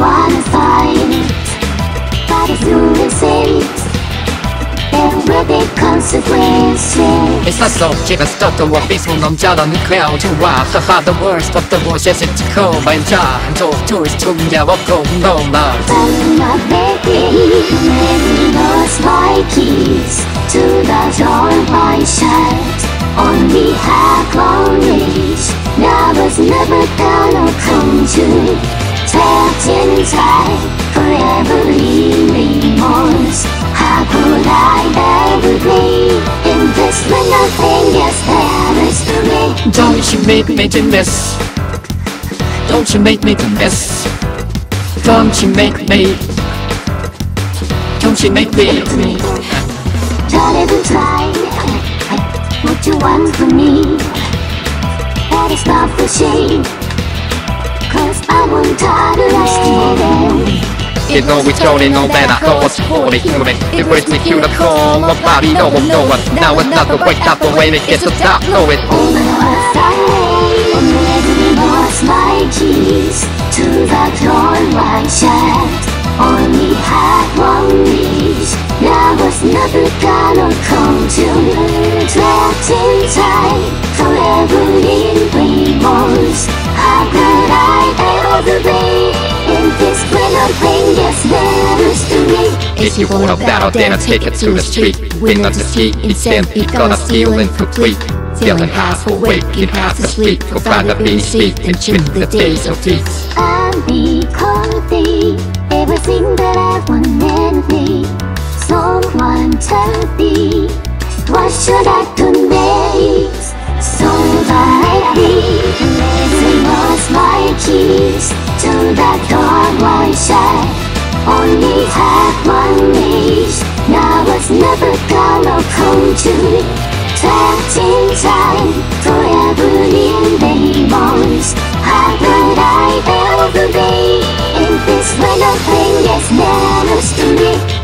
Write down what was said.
wanna fight! but it's illusory It's not so chicas toto wa peaceful nam jada nu kwao tu wa ha ha the worst of the worst yes it's ko by ja and to tourist tum ya wa ko no la my baby maybe lost my keys to the door my shut only have lonely now was never gonna come to true Trapped inside Forever remorse How could I ever be In this when nothing else matters to me Don't you make me to miss Don't you make me to miss Don't you make me Don't you make me Don't ever try what you want from me. Is not for shame. Cause I won't tolerate You know we don't know what's holy human It breaks the core My body know I'm no one Now it's not the wake up the way it gets to stop Know it my keys to the door one shut. Only had one wish. That was never gonna pain gets matters to me? If you want a battle then I take it to the street. Win on the street instead it gonna feel incomplete Feeling half awake, in half asleep find a being sleep and tune the days of peace. I'm becoming Only had one wish. Now was never gonna come true. Trapped in time, forever in demons. How could I ever be in this when nothing gets matters to me?